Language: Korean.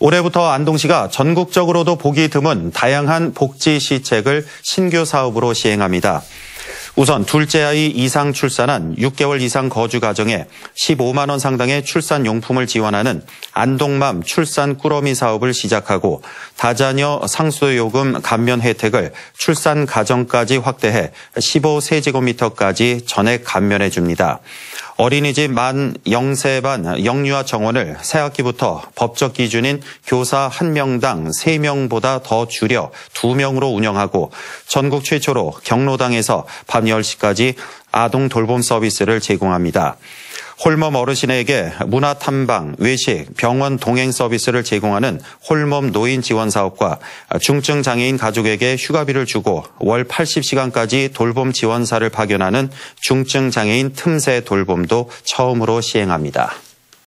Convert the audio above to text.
올해부터 안동시가 전국적으로도 보기 드문 다양한 복지 시책을 신규 사업으로 시행합니다. 우선 둘째 아이 이상 출산한 6개월 이상 거주 가정에 15만 원 상당의 출산 용품을 지원하는 안동맘 출산 꾸러미 사업을 시작하고 다자녀 상수도 요금 감면 혜택을 출산 가정까지 확대해 15세제곱미터까지 전액 감면해 줍니다. 어린이집 만 0세 반 영유아 정원을 새학기부터 법적 기준인 교사 1명당 3명보다 더 줄여 2명으로 운영하고 전국 최초로 경로당에서 밤 10시까지 아동 돌봄 서비스를 제공합니다. 홀몸 어르신에게 문화 탐방, 외식, 병원 동행 서비스를 제공하는 홀몸 노인 지원 사업과 중증 장애인 가족에게 휴가비를 주고 월 80시간까지 돌봄 지원사를 파견하는 중증 장애인 틈새 돌봄도 처음으로 시행합니다.